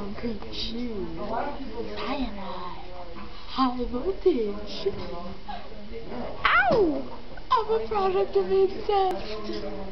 concrete shoes, high. high voltage. Ow! I'm a product of incest.